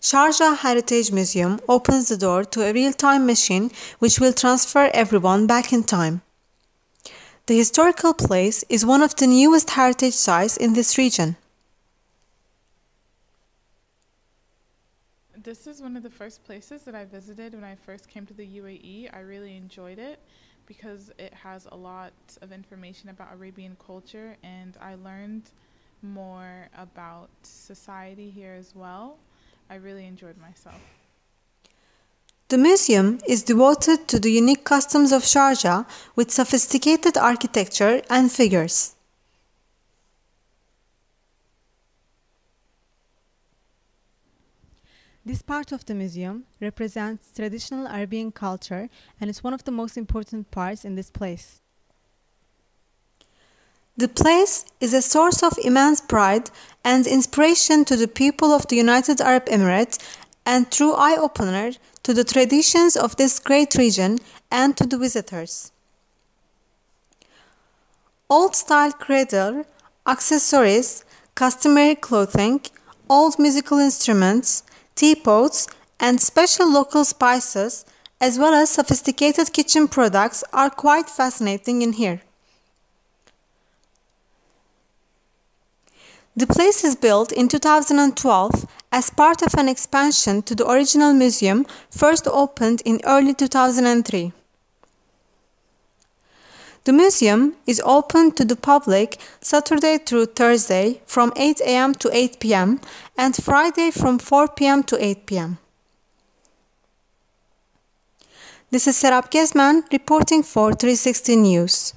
Sharjah Heritage Museum opens the door to a real-time machine which will transfer everyone back in time. The historical place is one of the newest heritage sites in this region. This is one of the first places that I visited when I first came to the UAE. I really enjoyed it because it has a lot of information about Arabian culture and I learned more about society here as well. I really enjoyed myself. The museum is devoted to the unique customs of Sharjah with sophisticated architecture and figures. This part of the museum represents traditional Arabian culture and is one of the most important parts in this place. The place is a source of immense pride and inspiration to the people of the United Arab Emirates and true eye-opener to the traditions of this great region and to the visitors. Old-style cradle, accessories, customary clothing, old musical instruments, teapots, and special local spices, as well as sophisticated kitchen products are quite fascinating in here. The place is built in 2012 as part of an expansion to the original museum first opened in early 2003. The museum is open to the public Saturday through Thursday from 8 a.m. to 8 p.m. and Friday from 4 p.m. to 8 p.m. This is Serap Gezmen reporting for 360 News.